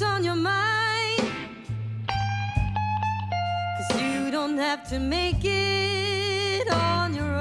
what's on your mind. Cause you don't have to make it on your own.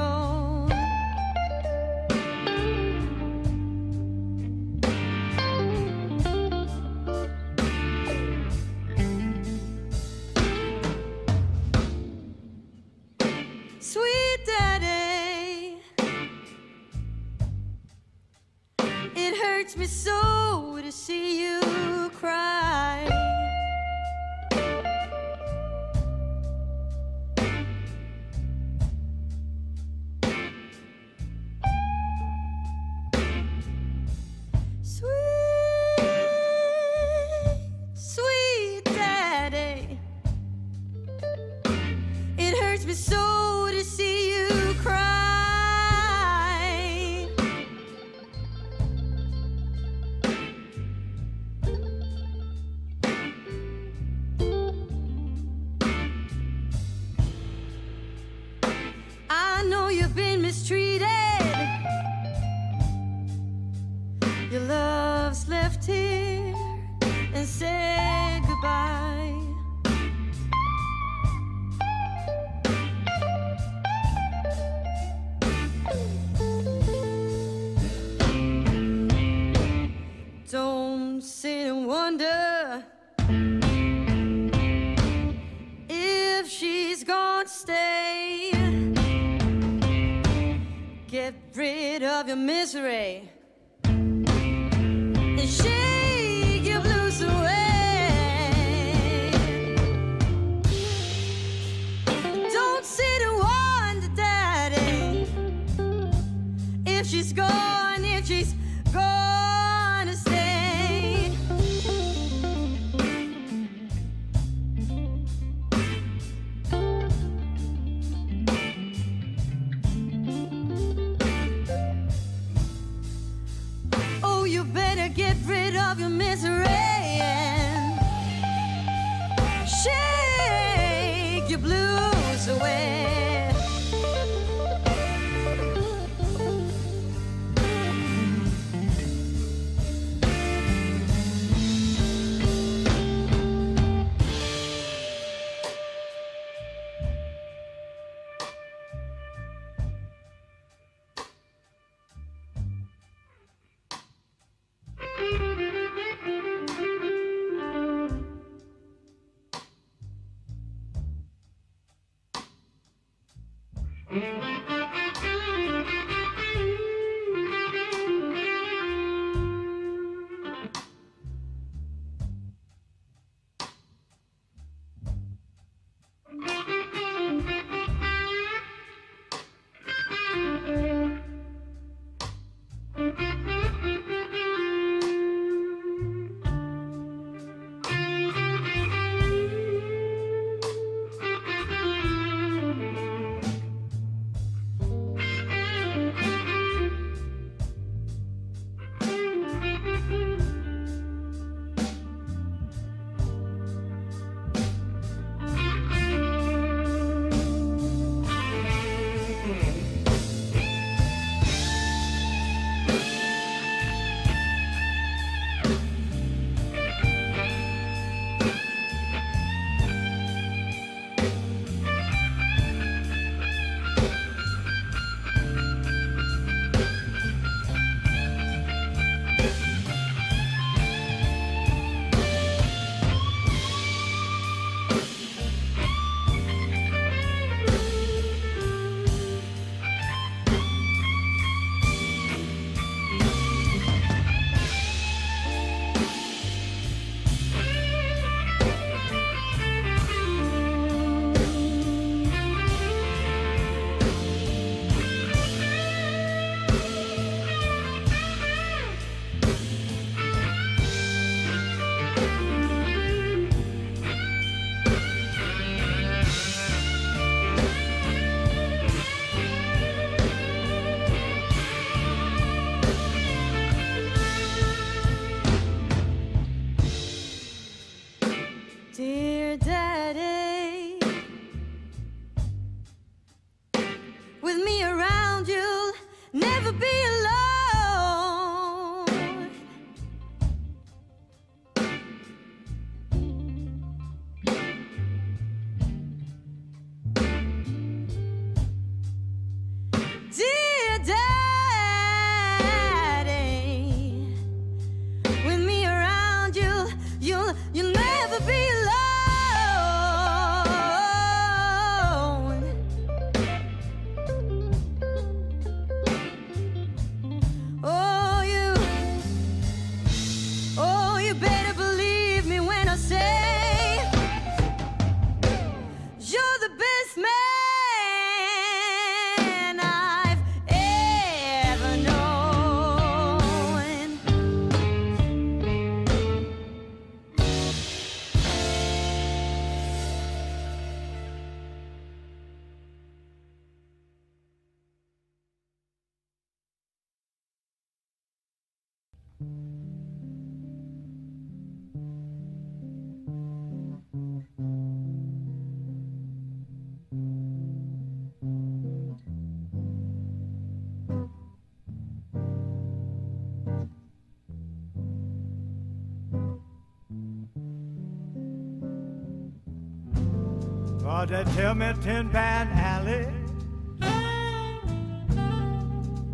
But they tell me Tin Pan Alley,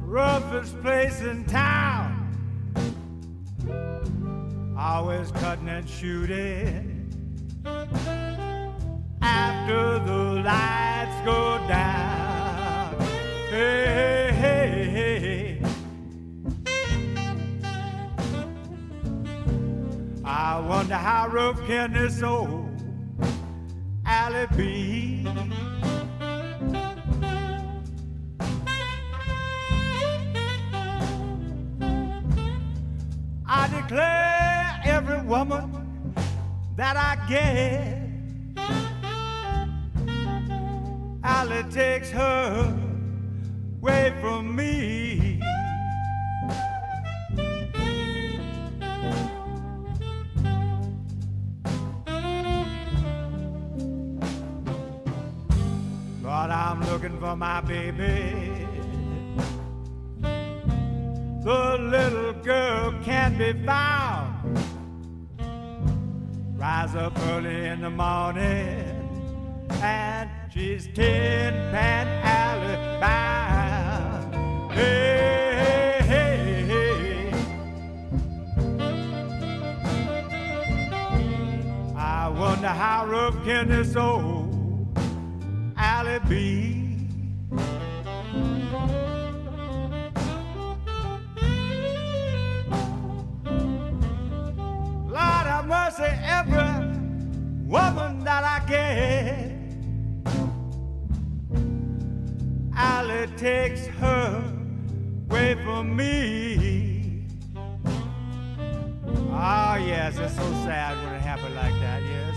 roughest place in town. Always cutting and shooting after the lights go down. Hey, hey, hey, hey. I wonder how rough can this old be? I declare every woman that I get, Alley takes her Alley takes her away from me. Oh, yes, it's so sad when it happens like that. Yes,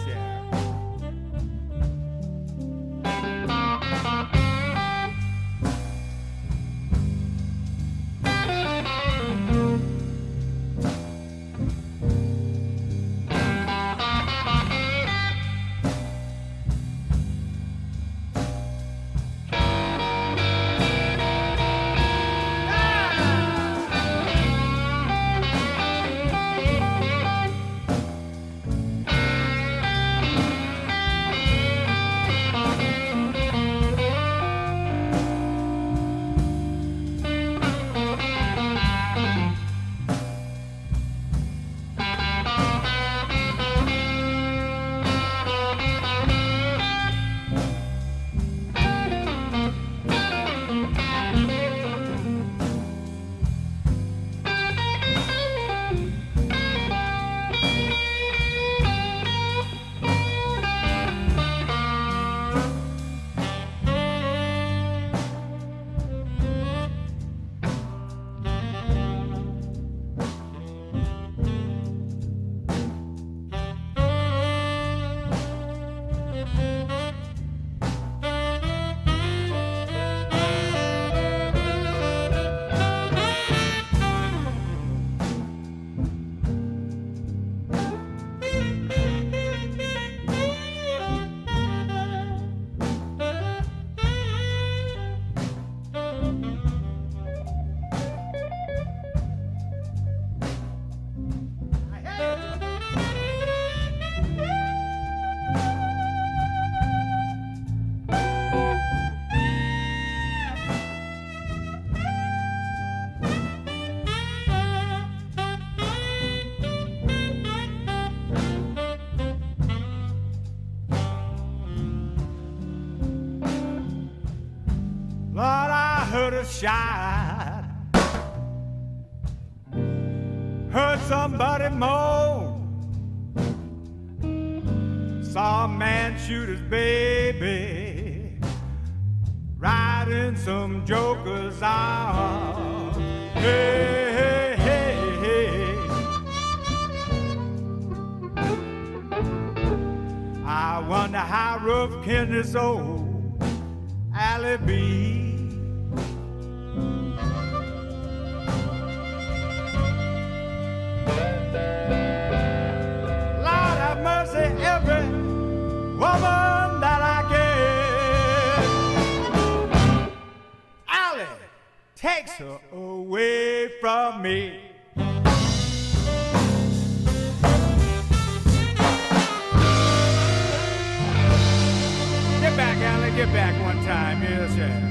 have shied. Heard somebody moan. Saw a man shoot his baby. Riding some joker's arm. Hey. I wonder how rough can this old alley be? Woman that I get. Alley takes her away from me. Get back, Allie, get back one time. Yes, yeah.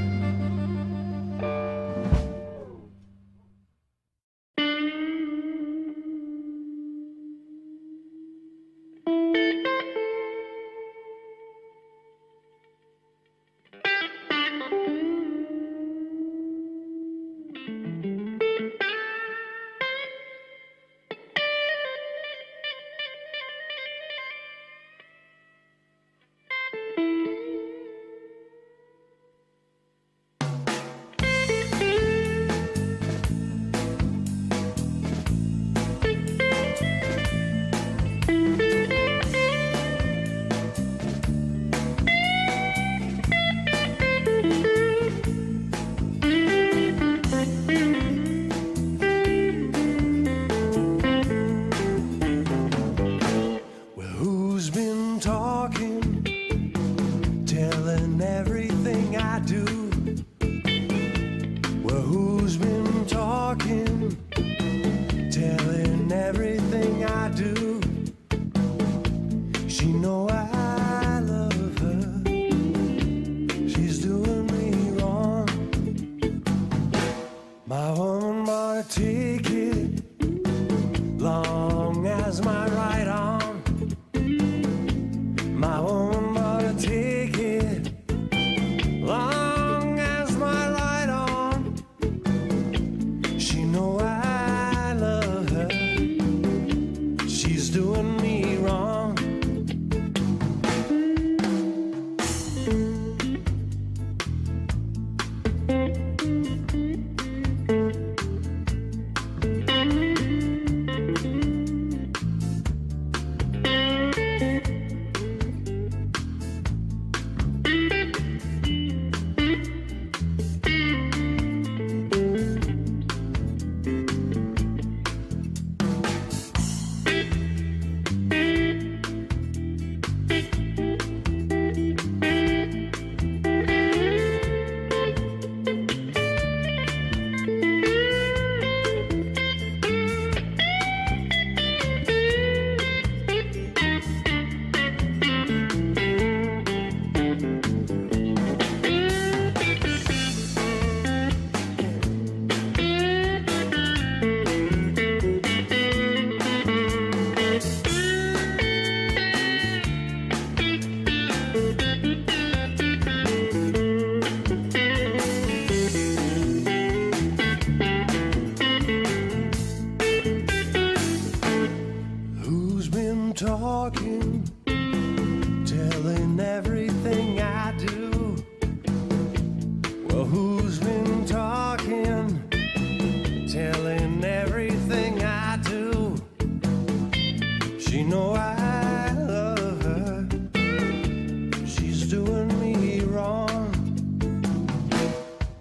Talking, telling everything I do? Well, who's been talking, telling everything I do? She know I love her. She's doing me wrong.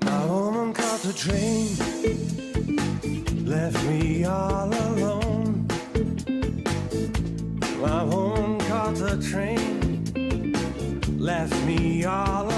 My woman caught the train, left me all alone. All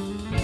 Everybody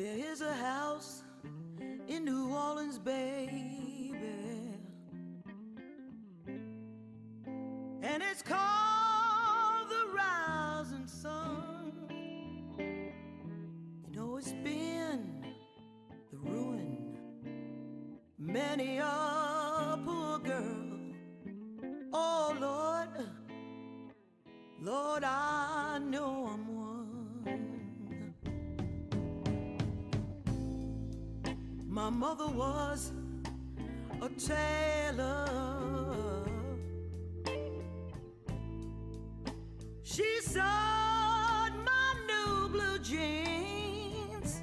There is a house in New Orleans, baby. Mother was a tailor. She sewed my new blue jeans.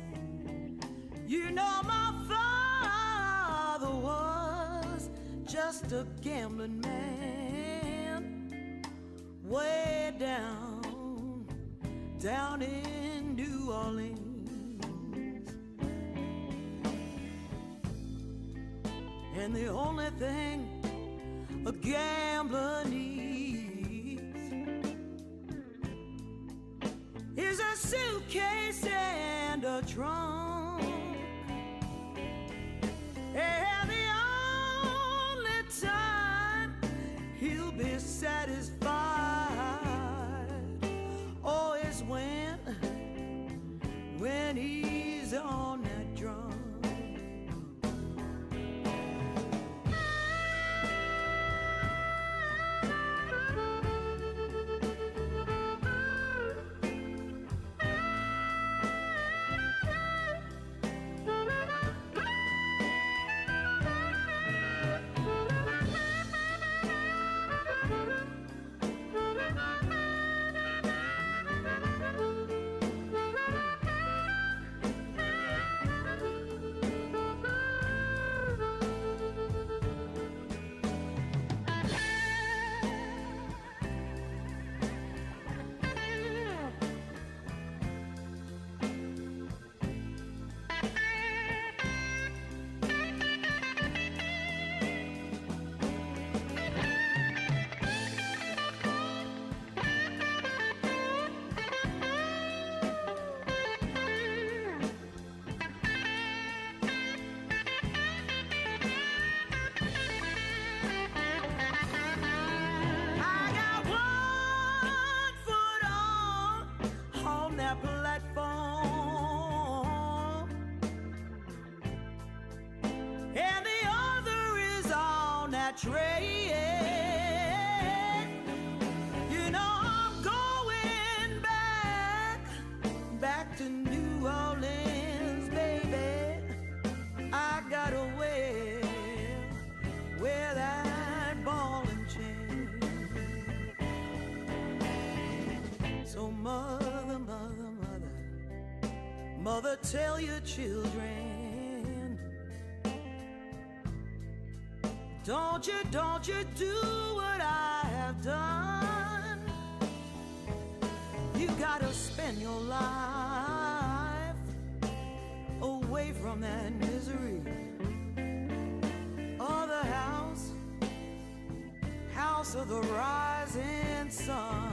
You know, my father was just a gambling man. Way down, down in New Orleans. And the only thing a gambler needs is a suitcase tell your children. Don't you, don't you do what I have done. You gotta spend your life away from that misery. Or the house, house of the rising sun.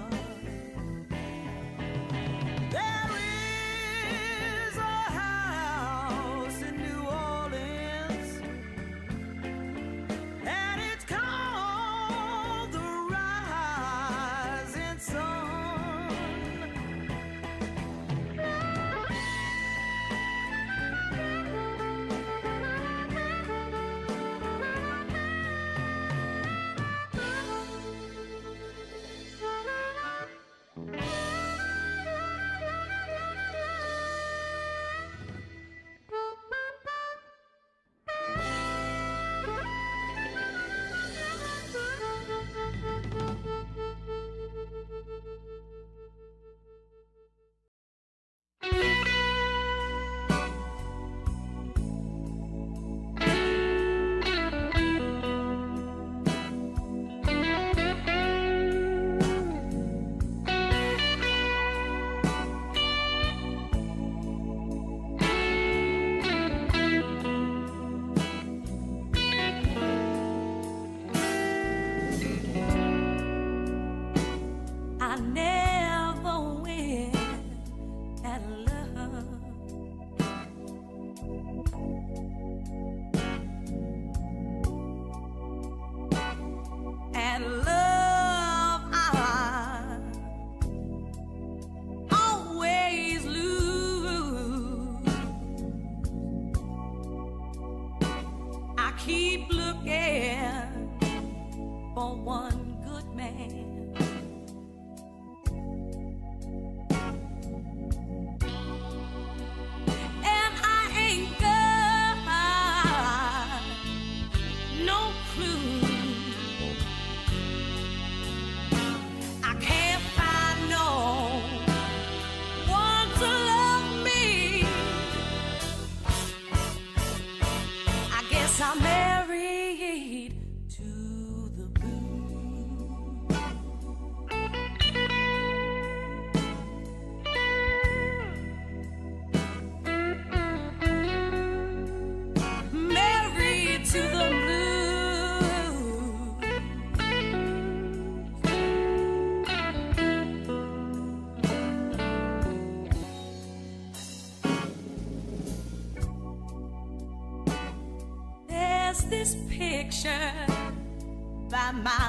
My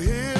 you on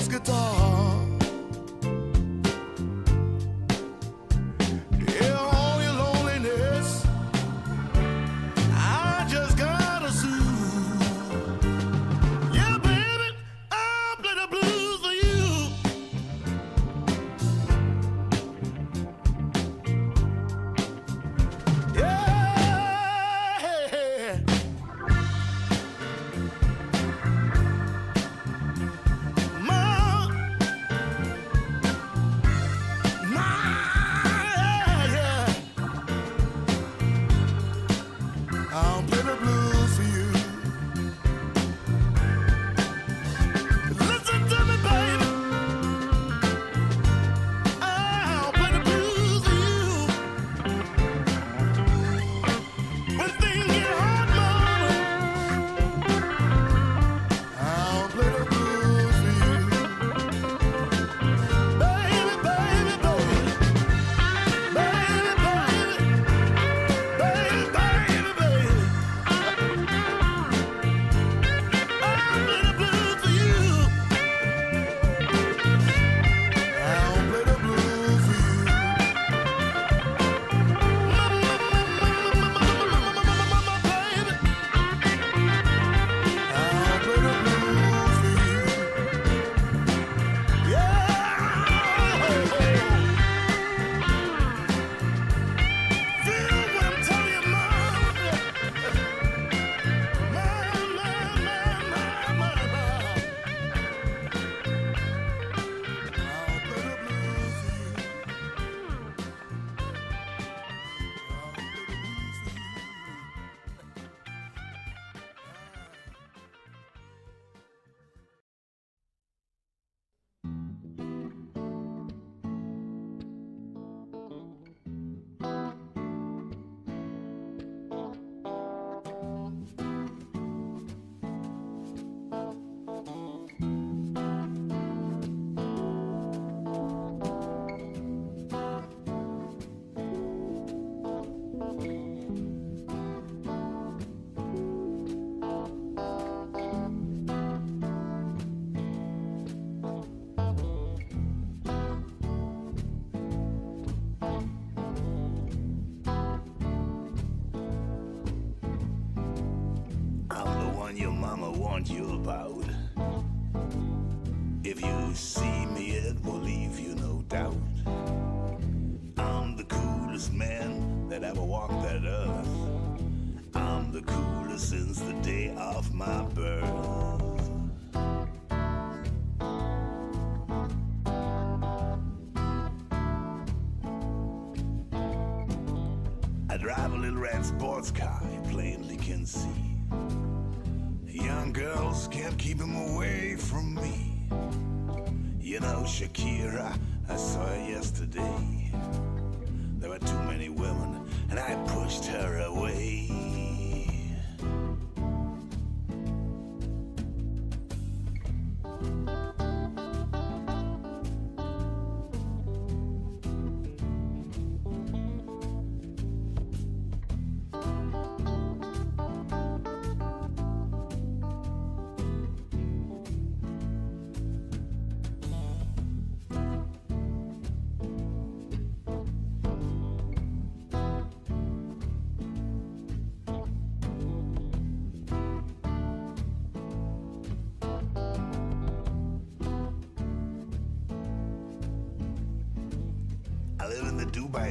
I'ma you about. If you see me, it will leave you no doubt. I'm the coolest man that ever walked that earth. I'm the coolest since the day of my birth. I drive a little red sports car, girls can't keep him away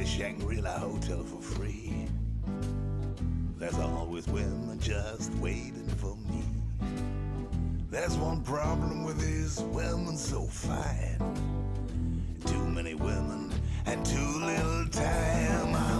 the Shangri-La Hotel for free. There's always women just waiting for me. There's one problem with these women so fine. Too many women and too little time.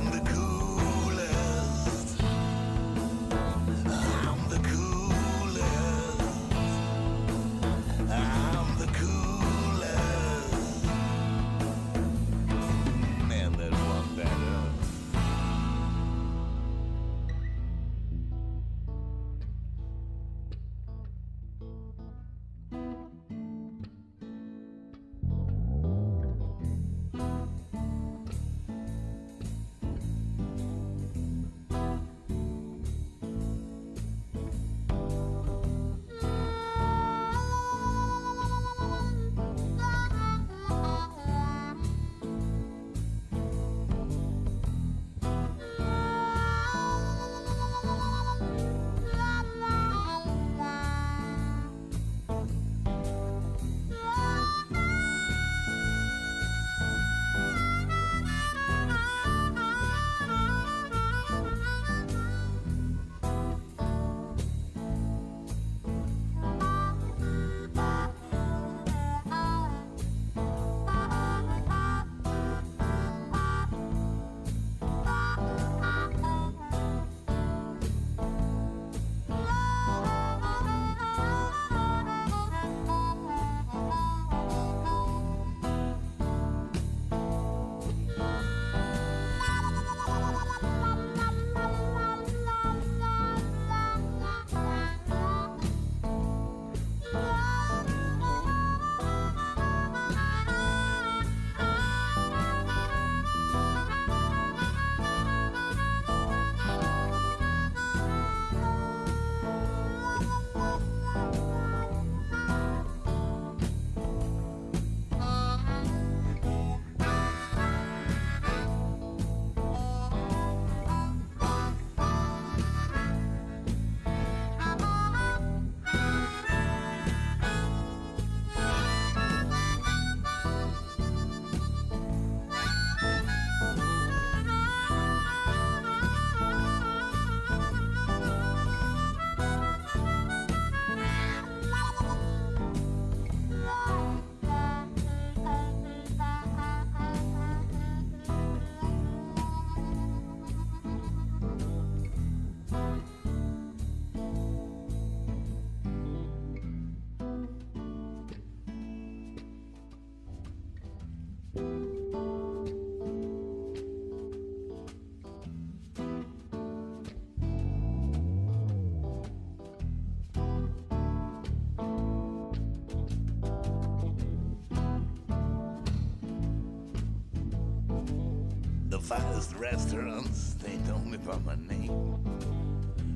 Restaurants, they know me by my name.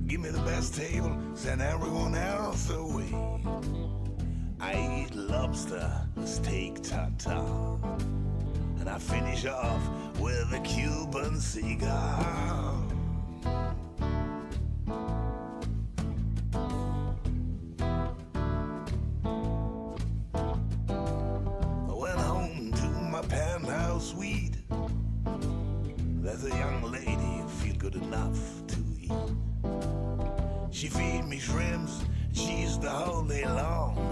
Give me the best table, send everyone else away. I eat lobster, steak tartare, and I finish off with a Cuban cigar. all day long.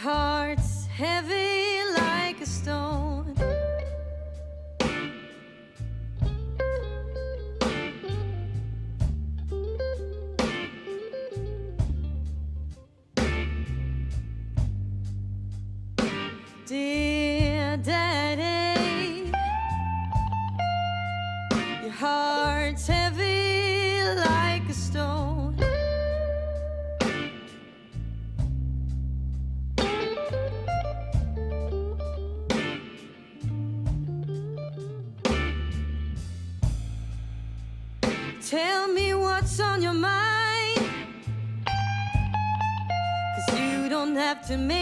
heart. to me.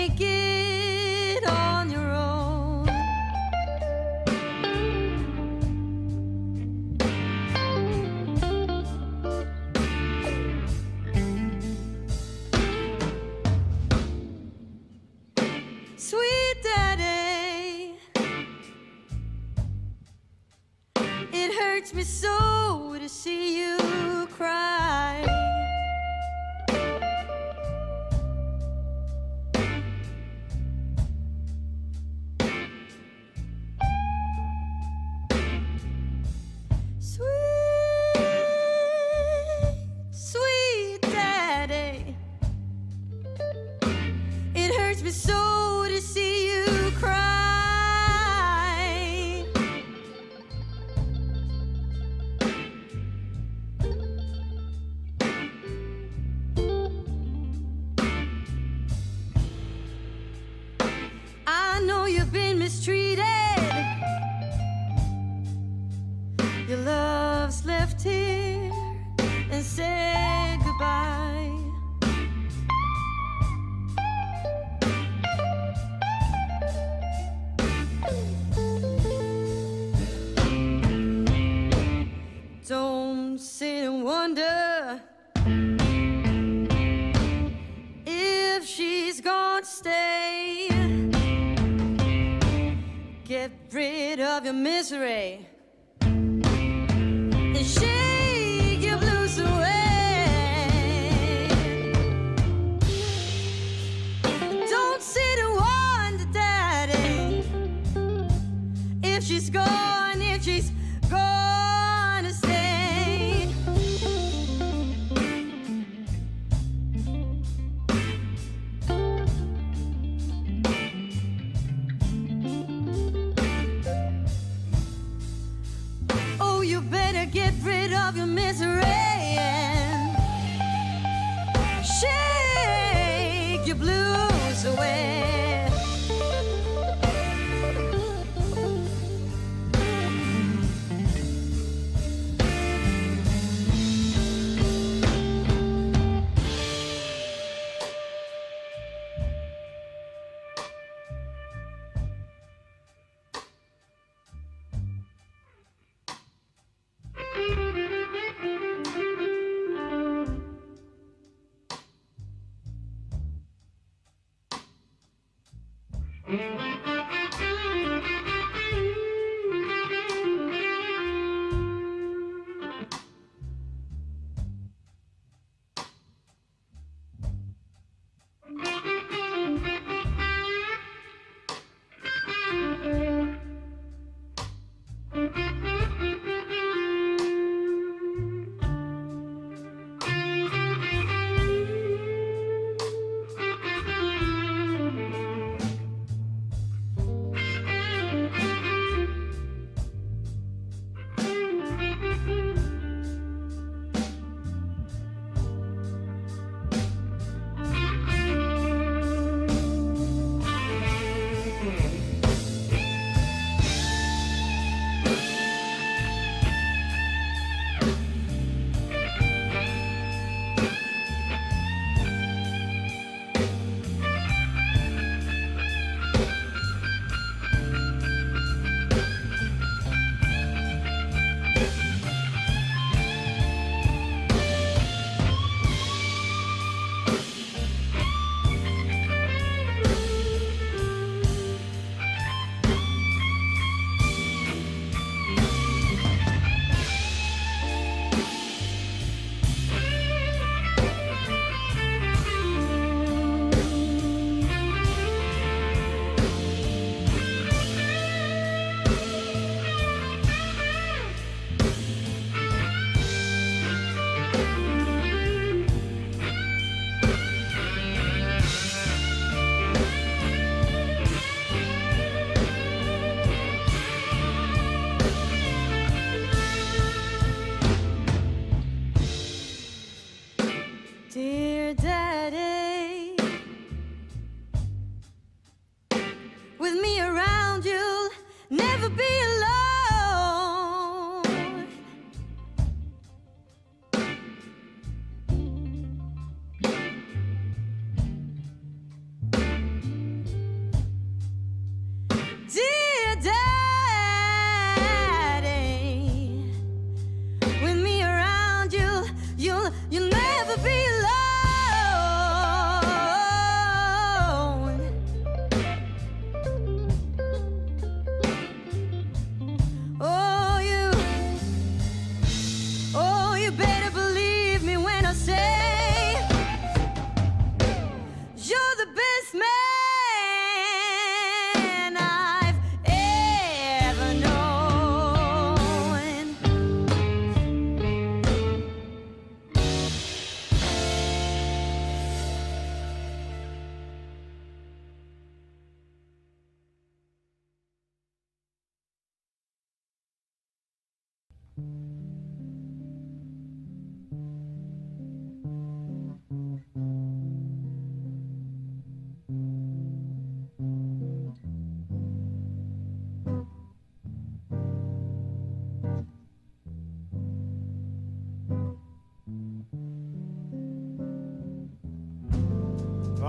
Your love's left here and said goodbye. Don't sit and wonder if she's gonna stay. Get rid of your misery.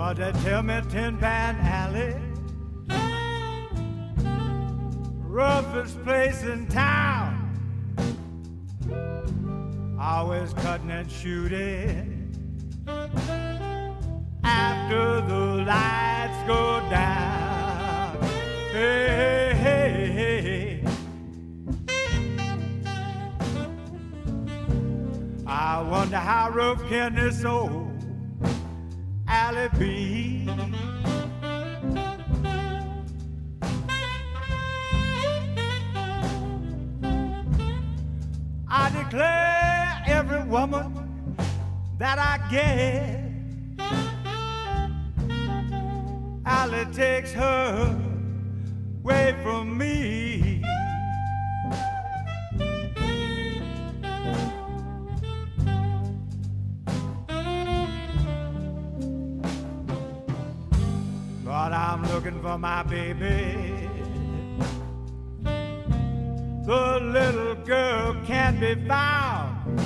For they tell me Tin Pan Alley, roughest place in town. Always cutting and shooting after the lights go down. Hey, hey, hey, hey. I wonder how rough can this old be? I declare every woman that I get, alley takes her The little girl can't be found.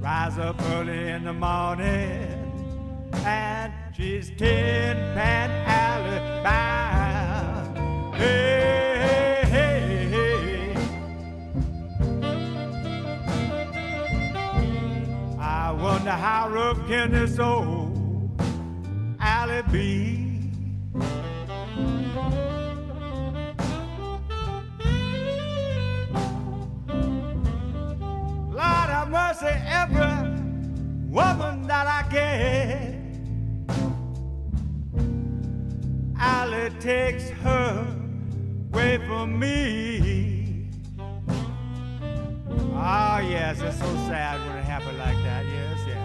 Rise up early in the morning and she's Tin Pan Alley bound. Hey, hey, hey, hey. I wonder how rough can this old alley be? Lord have mercy, every woman that I get, alley takes her away from me. Oh, yes, it's so sad when it happened like that. Yes, yeah.